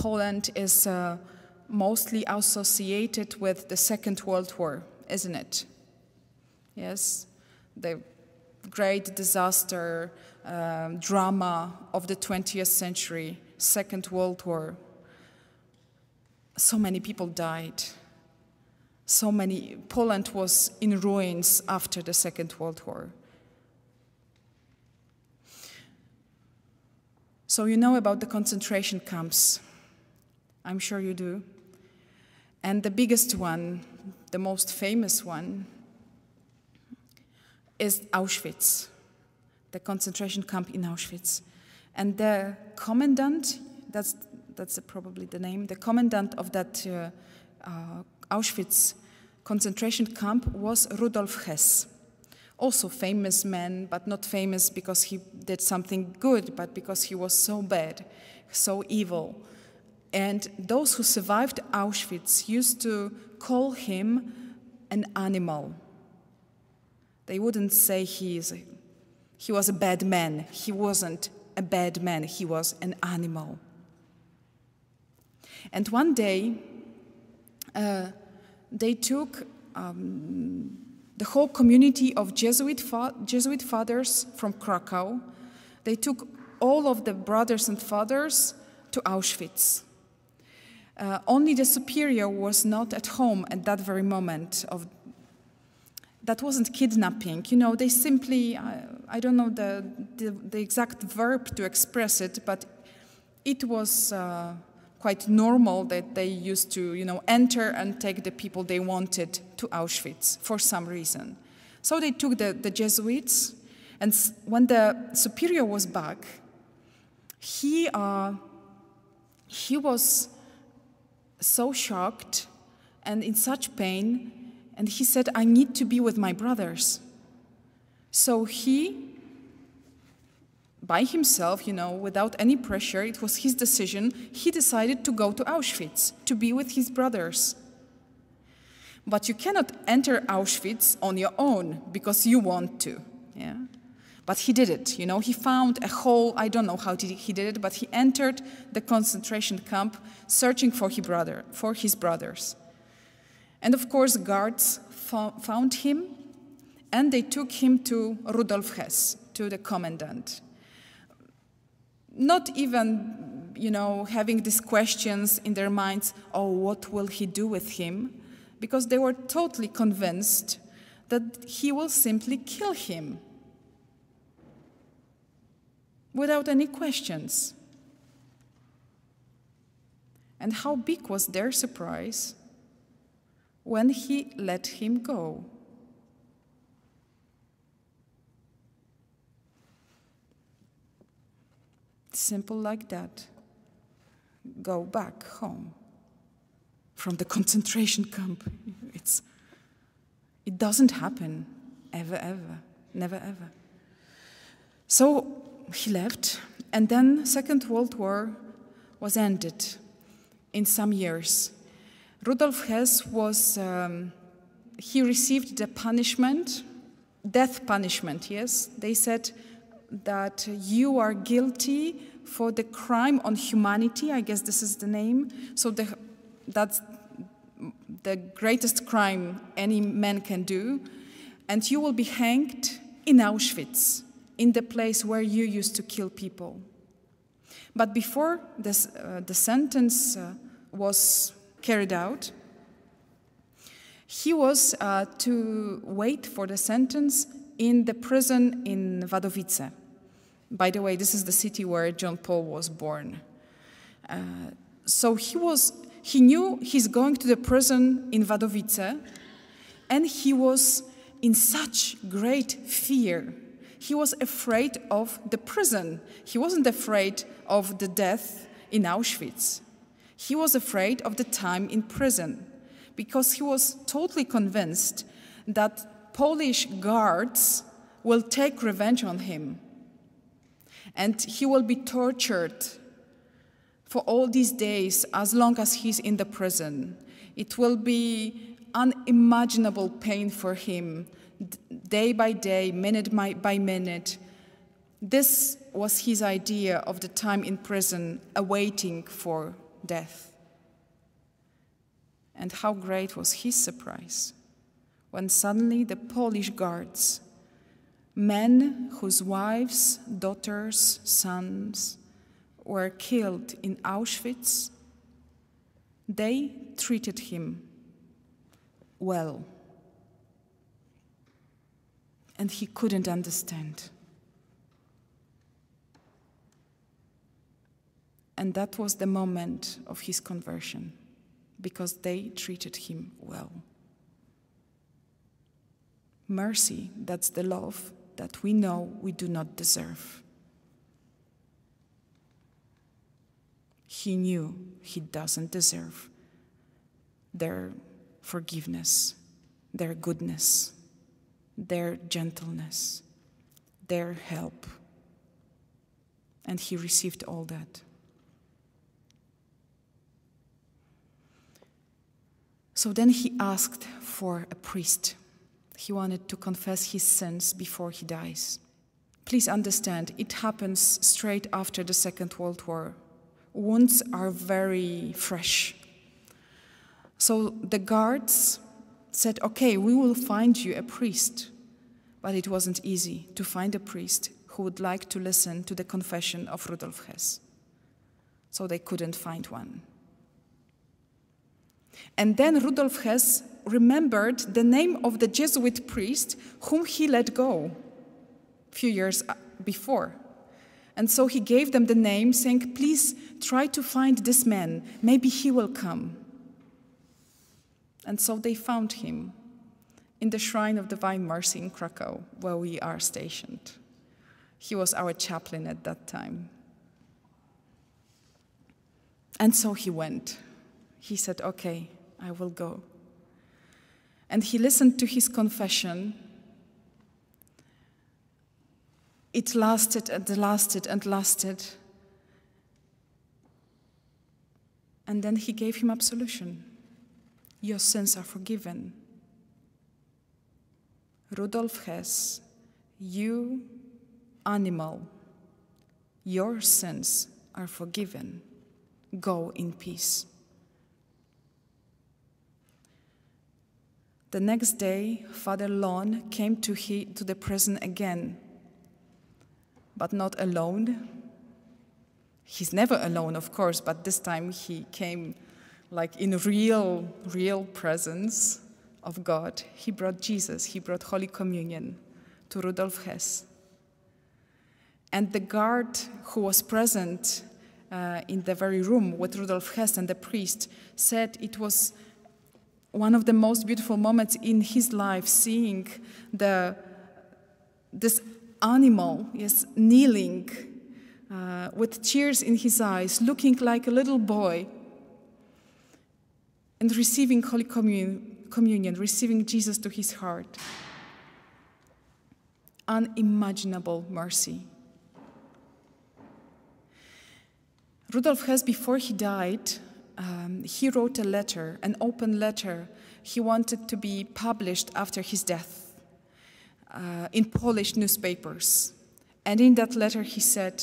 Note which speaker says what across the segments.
Speaker 1: Poland is uh, mostly associated with the Second World War, isn't it? Yes, the great disaster, um, drama of the 20th century, Second World War. So many people died. So many, Poland was in ruins after the Second World War. So you know about the concentration camps. I'm sure you do. And the biggest one, the most famous one, is Auschwitz, the concentration camp in Auschwitz. And the commandant, that's, that's probably the name, the commandant of that uh, uh, Auschwitz concentration camp was Rudolf Hoess. Also famous man, but not famous because he did something good, but because he was so bad, so evil. And those who survived Auschwitz used to call him an animal. They wouldn't say he, is a, he was a bad man. He wasn't a bad man, he was an animal. And one day, uh, they took um, the whole community of Jesuit, fa Jesuit fathers from Krakow. They took all of the brothers and fathers to Auschwitz. Uh, only the superior was not at home at that very moment of that wasn't kidnapping. You know they simply i, I don't know the, the, the, exact verb to express it but it was uh, quite normal that they used to you know enter and take the people they wanted to auschwitz for some reason. So they took the, the jesuits and when the superior was back he uh, he was so shocked and in such pain, and he said, I need to be with my brothers. So he, by himself, you know, without any pressure, it was his decision, he decided to go to Auschwitz to be with his brothers. But you cannot enter Auschwitz on your own because you want to. Yeah? But he did it, you know, he found a hole, I don't know how he did it, but he entered the concentration camp searching for his, brother, for his brothers. And of course, guards found him and they took him to Rudolf Hoess, to the commandant. Not even, you know, having these questions in their minds, oh, what will he do with him? Because they were totally convinced that he will simply kill him without any questions. And how big was their surprise when he let him go? Simple like that. Go back home from the concentration camp. It's, it doesn't happen ever, ever, never, ever. So he left, and then Second World War was ended in some years. Rudolf Hoess was, um, he received the punishment, death punishment, yes. They said that you are guilty for the crime on humanity, I guess this is the name. So the, that's the greatest crime any man can do. And you will be hanged in Auschwitz in the place where you used to kill people. But before this, uh, the sentence uh, was carried out, he was uh, to wait for the sentence in the prison in Wadowice. By the way, this is the city where John Paul was born. Uh, so he was, he knew he's going to the prison in Wadowice, and he was in such great fear he was afraid of the prison. He wasn't afraid of the death in Auschwitz. He was afraid of the time in prison because he was totally convinced that Polish guards will take revenge on him and he will be tortured for all these days as long as he's in the prison. It will be unimaginable pain for him day by day, minute by minute. This was his idea of the time in prison, awaiting for death. And how great was his surprise when suddenly the Polish guards, men whose wives, daughters, sons were killed in Auschwitz, they treated him well. And he couldn't understand. And that was the moment of his conversion because they treated him well. Mercy, that's the love that we know we do not deserve. He knew he doesn't deserve their forgiveness, their goodness, their gentleness, their help. And he received all that. So then he asked for a priest. He wanted to confess his sins before he dies. Please understand, it happens straight after the Second World War. Wounds are very fresh. So the guards said, Okay, we will find you a priest. But it wasn't easy to find a priest who would like to listen to the confession of Rudolf Hoess. So they couldn't find one. And then Rudolf Hoess remembered the name of the Jesuit priest whom he let go a few years uh, before. And so he gave them the name, saying, Please try to find this man. Maybe he will come. And so they found him in the Shrine of Divine Mercy in Krakow, where we are stationed. He was our chaplain at that time. And so he went. He said, Okay, I will go. And he listened to his confession. It lasted and lasted and lasted. And then he gave him absolution. Your sins are forgiven. Rudolf Hoess, you animal, your sins are forgiven. Go in peace. The next day, Father Lohn came to, he, to the prison again, but not alone. He's never alone, of course, but this time he came like in real, real presence of God. He brought Jesus, he brought Holy Communion to Rudolf Hoess. And the guard who was present uh, in the very room with Rudolf Hoess and the priest said it was one of the most beautiful moments in his life, seeing the, this animal, yes, kneeling uh, with tears in his eyes, looking like a little boy, and receiving Holy Communion, communion receiving Jesus to his heart. Unimaginable mercy. Rudolf Hoess, before he died, um, he wrote a letter, an open letter. He wanted to be published after his death uh, in Polish newspapers. And in that letter, he said,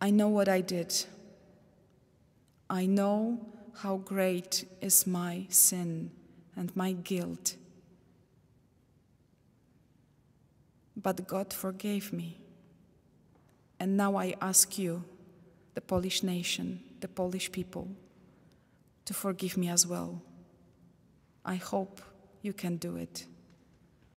Speaker 1: I know what I did. I know how great is my sin and my guilt. But God forgave me. And now I ask you, the Polish nation, the Polish people to forgive me as well. I hope you can do it.